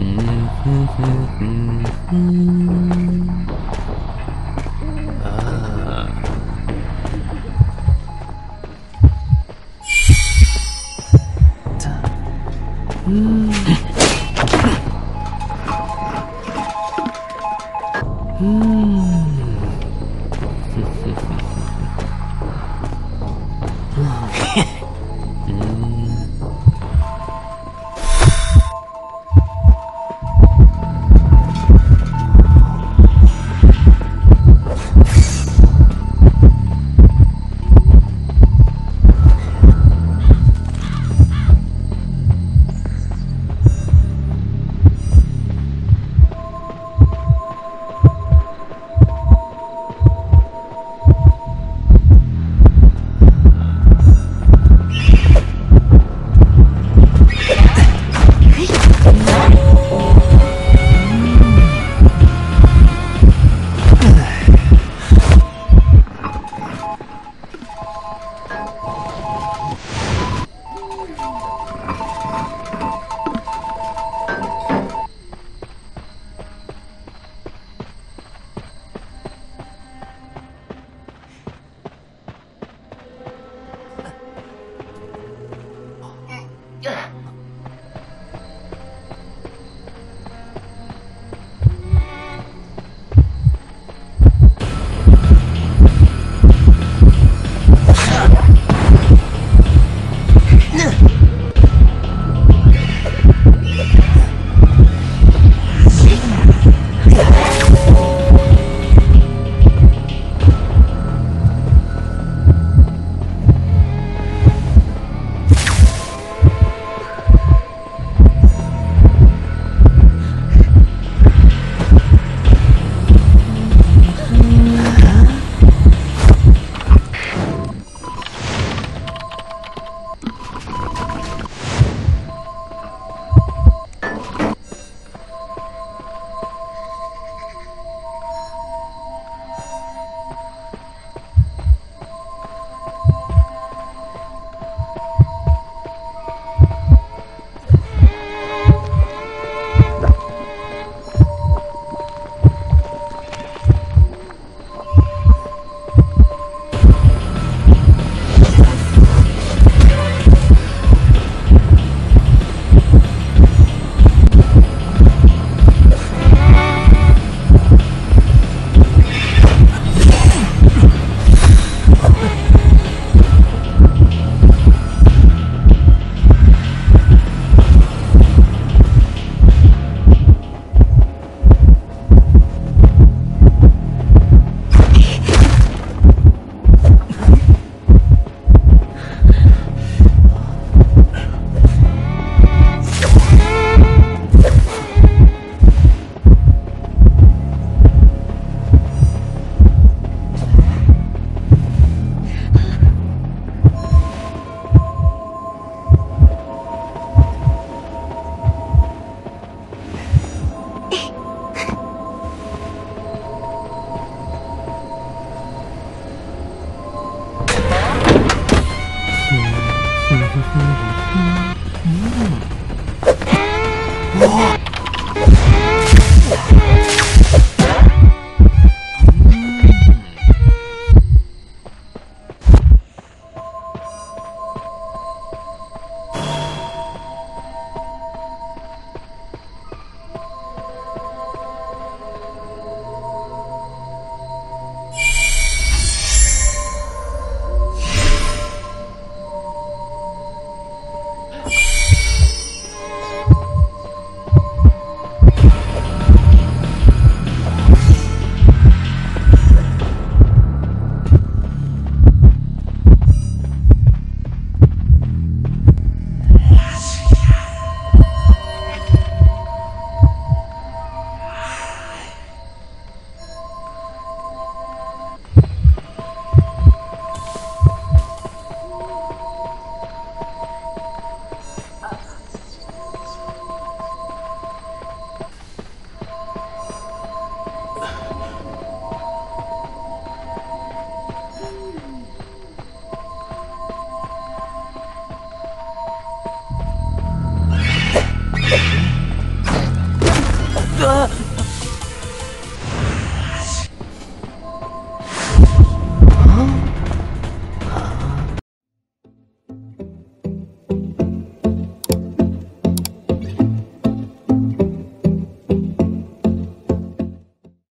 Mm-hmm. mm-hmm. mm-hmm. 啊